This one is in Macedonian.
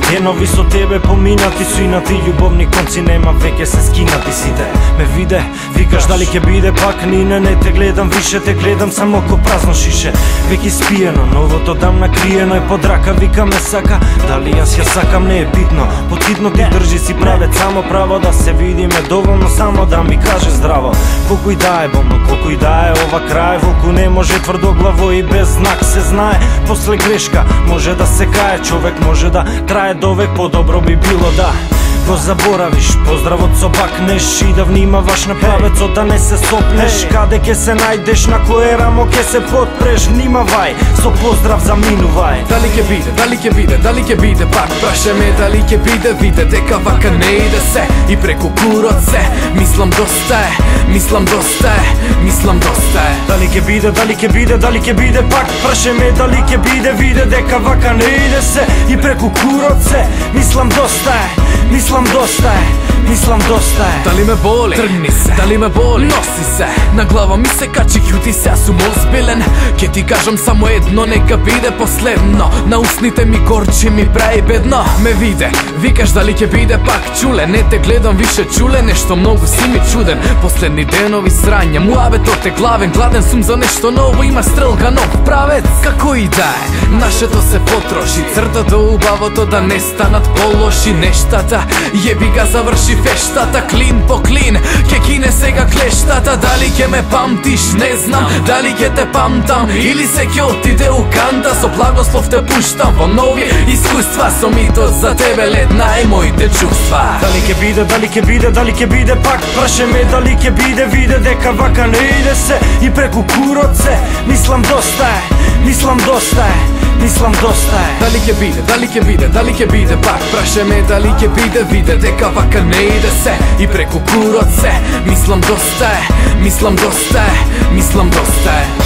денови со тебе поминати Суинати љубовни конци нема веќе се скинати сите. Ме виде, викаш дали ќе биде пак? Нине не те гледам више, те гледам само ко празно шише. Веќе спиено, новото дам накриено е под рака. Вика ме сака, дали јас ја сакам не е битно. Потидно ти држи си правец само право Да се видиме доволно само да ми каже здраво. Колку и да е болно, колку и да е ова крај Волку не може тврдоглаво и без знак се знае. После грешка може да се кае Човек може да трае довек, подобро би било да го заборавиш. Поздравот со бакнеш и да внимаваш на правецот да не се сопнеш. Каде ке се најдеш, на кој рамо ке се подпреш Внимавај, со поздрав заминувај Дали ќе биде, дали ќе биде, дали ќе биде? Пак Праше ме дали ќе биде, виде дека вака не иде се. И преку курот се, мислам доста е, мислам доста е, мислам доста е. Дали ќе биде, дали ќе биде, дали ќе биде? Пак Праше ме дали ќе биде, виде дека вака не иде се. И преку курот се, мислам доста е, мислам доста е Мислам доста е. Дали ме боли? Тргни се. Дали ме боли? Носи се. На глава ми се качи кјути се аз сум озбилен. Ке ти кажам само едно нека биде последно. На устните ми горчи ми прави бедно. Ме виде Викаш дали ќе биде пак чуле Не те гледам више чуле Нешто многу си ми чуден. Последни денови срања Муабетот е главен. Гладен сум за нешто ново Има стрелка нов правец. Како и да е Нашето се потроши. Цртато убавото да не станат полоши. Нештата Јеби га заврши сврши фештата клин по клин. Ке кине сега клештата Дали ке ме памтиш, не знам. Дали ке те памтам Или се ке отиде у канта Со благослов те пуштам во нови искуства Со митот за тебе. Лед е моите чувства. Дали ке биде, дали ке биде, дали ке биде пак? Праше ме дали ке биде, виде дека вака не иде се. И преку курот се, мислам доста е, мислам доста е. Мислам доста е. Дали ќе биде, дали ќе биде, дали ќе биде пак? Праше ме дали ќе биде, виде дека вака не иде се. И преку курот се, мислам доста е, мислам доста е, мислам доста е.